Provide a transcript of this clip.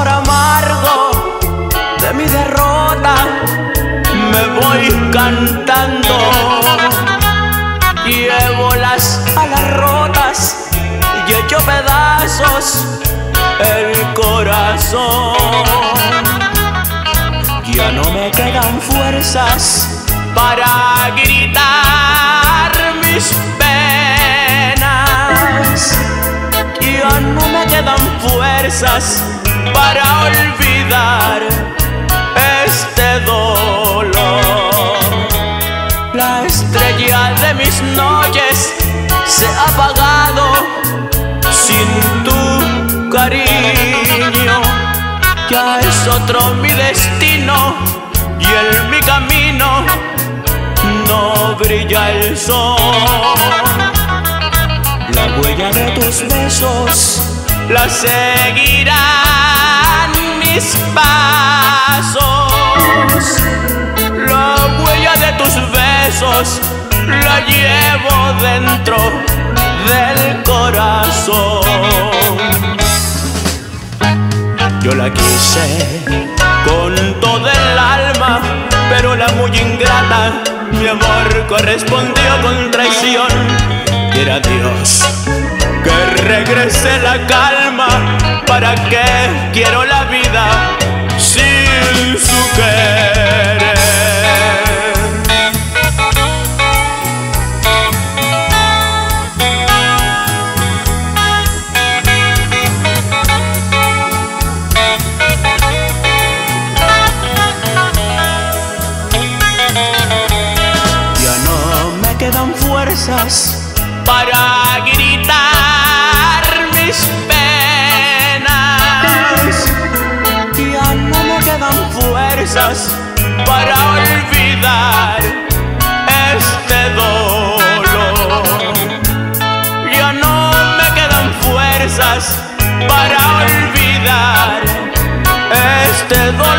amargo de mi derrota me voy cantando. Llevo las alas rotas y hecho pedazos el corazón. Ya no me quedan fuerzas para gritar mis penas. Ya no me quedan fuerzas para olvidar este dolor. La estrella de mis noches se ha apagado sin tu cariño. Ya es otro mi destino y en mi camino no brilla el sol. La huella de tus besos la seguirán besos la llevo dentro del corazón. Yo la quise con todo el alma, pero la muy ingrata, mi amor correspondió con traición. Quiera Dios que regrese la calma, para que quiero la vida cabezas para gritar mis penas. Ya no me quedan fuerzas para olvidar este dolor. Ya no me quedan fuerzas para olvidar este dolor.